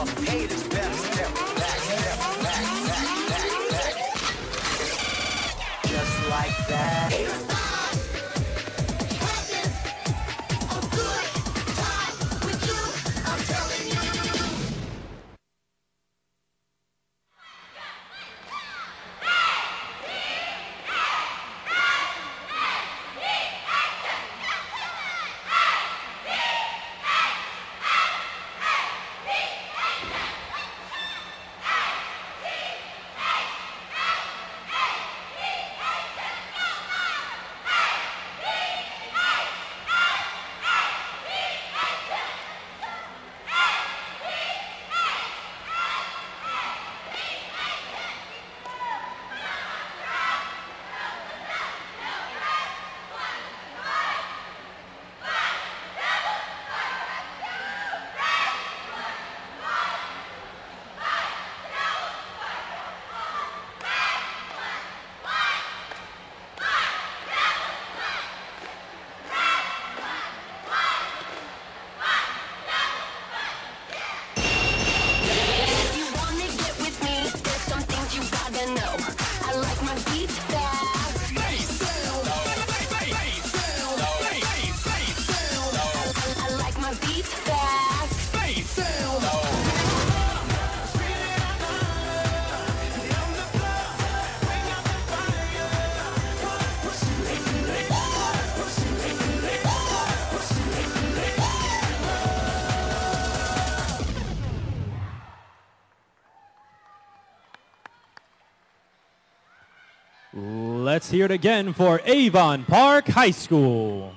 Step back, back, back, back, back. Just like that. Let's hear it again for Avon Park High School.